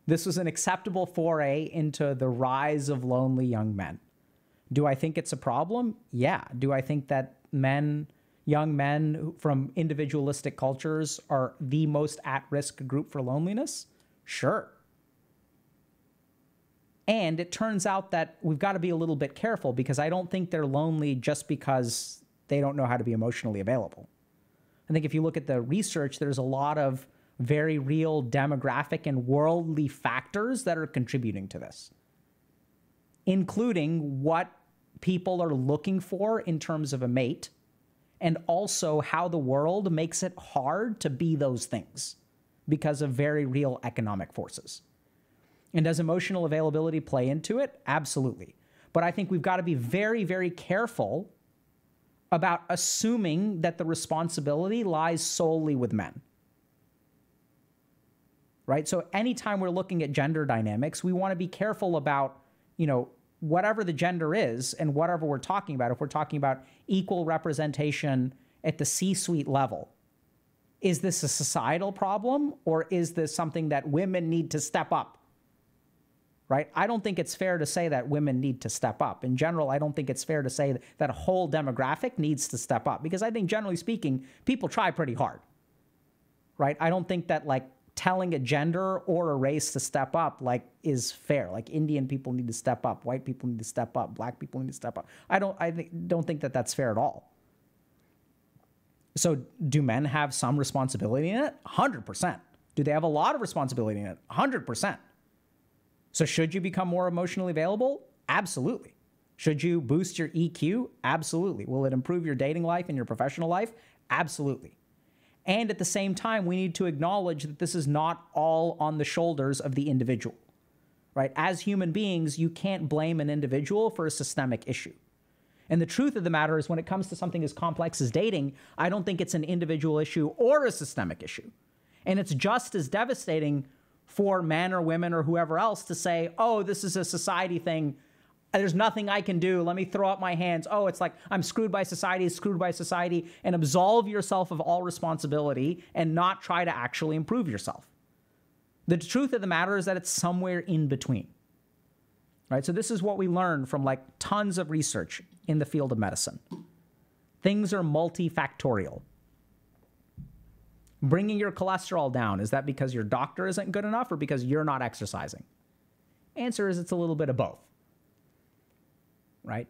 this was an acceptable foray into the rise of lonely young men. Do I think it's a problem? Yeah. Do I think that men, young men from individualistic cultures are the most at risk group for loneliness? Sure. And it turns out that we've got to be a little bit careful because I don't think they're lonely just because they don't know how to be emotionally available. I think if you look at the research, there's a lot of very real demographic and worldly factors that are contributing to this including what people are looking for in terms of a mate, and also how the world makes it hard to be those things because of very real economic forces. And does emotional availability play into it? Absolutely. But I think we've got to be very, very careful about assuming that the responsibility lies solely with men. Right? So anytime we're looking at gender dynamics, we want to be careful about, you know, whatever the gender is and whatever we're talking about, if we're talking about equal representation at the C suite level, is this a societal problem or is this something that women need to step up? Right? I don't think it's fair to say that women need to step up. In general, I don't think it's fair to say that a whole demographic needs to step up because I think, generally speaking, people try pretty hard. Right? I don't think that like telling a gender or a race to step up like is fair. Like Indian people need to step up, white people need to step up, black people need to step up. I don't I th- don't think that that's fair at all. So do men have some responsibility in it? 100%. Do they have a lot of responsibility in it? 100%. So should you become more emotionally available? Absolutely. Should you boost your EQ? Absolutely. Will it improve your dating life and your professional life? Absolutely. And at the same time, we need to acknowledge that this is not all on the shoulders of the individual, right? As human beings, you can't blame an individual for a systemic issue. And the truth of the matter is, when it comes to something as complex as dating, I don't think it's an individual issue or a systemic issue. And it's just as devastating for men or women or whoever else to say, oh, this is a society thing there's nothing I can do. Let me throw up my hands. Oh, it's like I'm screwed by society, screwed by society, and absolve yourself of all responsibility and not try to actually improve yourself. The truth of the matter is that it's somewhere in between. Right? So this is what we learn from like tons of research in the field of medicine. Things are multifactorial. Bringing your cholesterol down, is that because your doctor isn't good enough or because you're not exercising? Answer is it's a little bit of both right?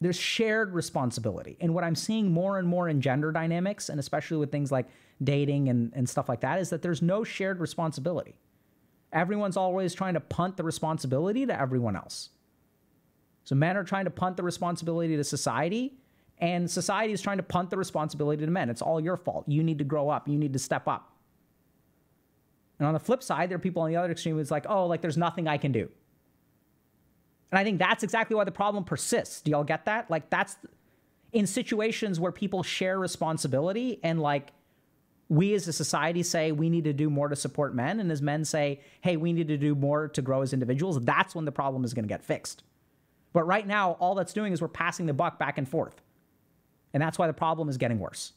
There's shared responsibility. And what I'm seeing more and more in gender dynamics, and especially with things like dating and, and stuff like that, is that there's no shared responsibility. Everyone's always trying to punt the responsibility to everyone else. So men are trying to punt the responsibility to society, and society is trying to punt the responsibility to men. It's all your fault. You need to grow up. You need to step up. And on the flip side, there are people on the other extreme who's like, oh, like there's nothing I can do. And I think that's exactly why the problem persists. Do y'all get that? Like that's in situations where people share responsibility and like we as a society say we need to do more to support men and as men say, "Hey, we need to do more to grow as individuals." That's when the problem is going to get fixed. But right now, all that's doing is we're passing the buck back and forth. And that's why the problem is getting worse.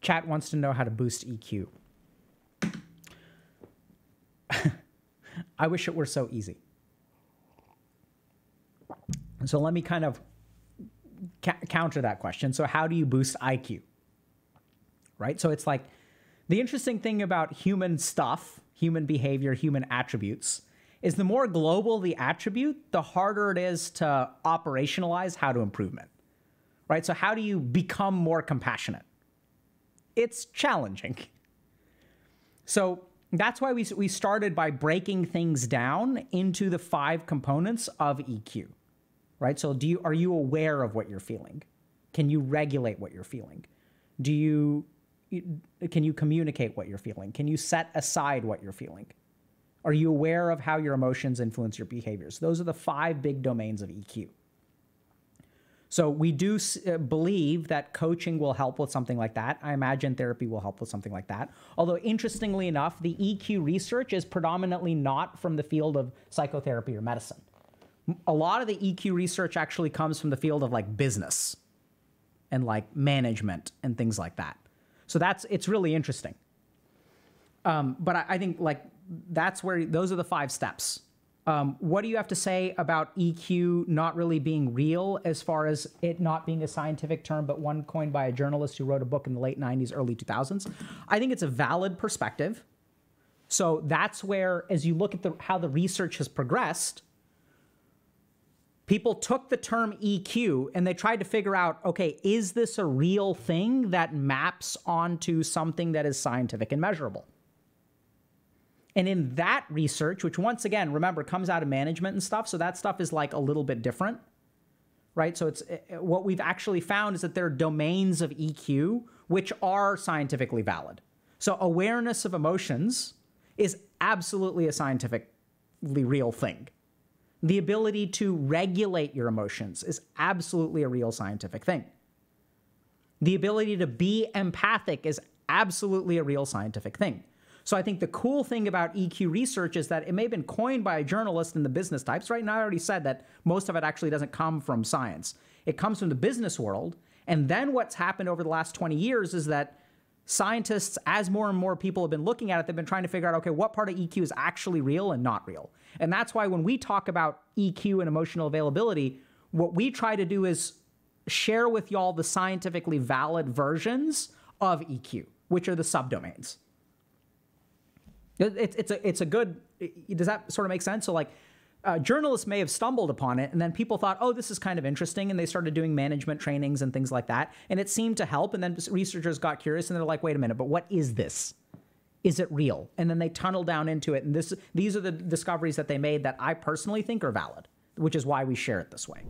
Chat wants to know how to boost EQ. [laughs] I wish it were so easy. So let me kind of ca- counter that question. So, how do you boost IQ? Right? So, it's like the interesting thing about human stuff, human behavior, human attributes, is the more global the attribute, the harder it is to operationalize how to improve it. Right? So, how do you become more compassionate? It's challenging. So, that's why we, we started by breaking things down into the five components of EQ right? So do you are you aware of what you're feeling? Can you regulate what you're feeling? Do you can you communicate what you're feeling? Can you set aside what you're feeling? Are you aware of how your emotions influence your behaviors? Those are the five big domains of EQ. So we do uh, believe that coaching will help with something like that. I imagine therapy will help with something like that. Although interestingly enough, the EQ research is predominantly not from the field of psychotherapy or medicine a lot of the EQ research actually comes from the field of like business and like management and things like that. So that's it's really interesting. Um, but I, I, think like that's where those are the five steps. Um, what do you have to say about EQ not really being real as far as it not being a scientific term, but one coined by a journalist who wrote a book in the late 90s, early 2000s? I think it's a valid perspective. So that's where, as you look at the, how the research has progressed, people took the term EQ and they tried to figure out okay, is this a real thing that maps onto something that is scientific and measurable? And in that research, which once again, remember, comes out of management and stuff, so that stuff is like a little bit different, right? So it's eh, eh, what we've actually found is that there are domains of EQ which are scientifically valid. So awareness of emotions is absolutely a scientifically real thing. The ability to regulate your emotions is absolutely a real scientific thing. The ability to be empathic is absolutely a real scientific thing. So I think the cool thing about EQ research is that it may have been coined by a journalist in the business types, right? And I already said that most of it actually doesn't come from science. It comes from the business world. And then what's happened over the last 20 years is that scientists, as more and more people have been looking at it, they've been trying to figure out okay, what part of EQ is actually real and not real. And that's why when we talk about EQ and emotional availability, what we try to do is share with y'all the scientifically valid versions of EQ, which are the subdomains. It's it's a it's a good. Does that sort of make sense? So like. Uh, journalists may have stumbled upon it, and then people thought, "Oh, this is kind of interesting," and they started doing management trainings and things like that, and it seemed to help. And then researchers got curious, and they're like, "Wait a minute, but what is this? Is it real?" And then they tunnel down into it, and this these are the discoveries that they made that I personally think are valid, which is why we share it this way.